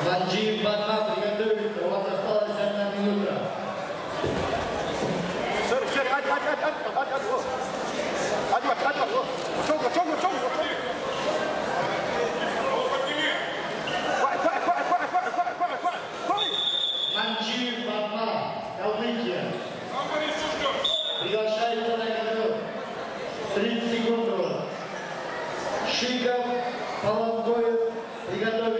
Sanjeev Badma, brigadeiro, outra fala de Santa Minutra. Sir, sir, hadi, hadi, hadi, hadi, hadi, hadi, hadi,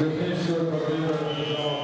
Дякую.